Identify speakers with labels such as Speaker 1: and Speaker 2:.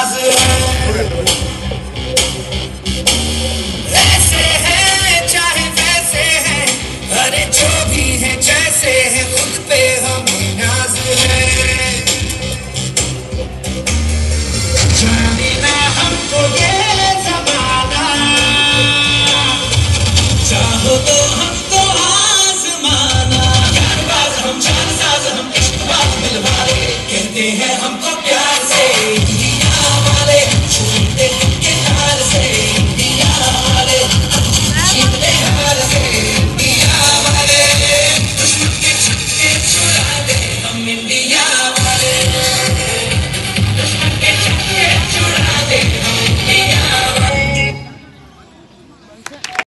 Speaker 1: ます。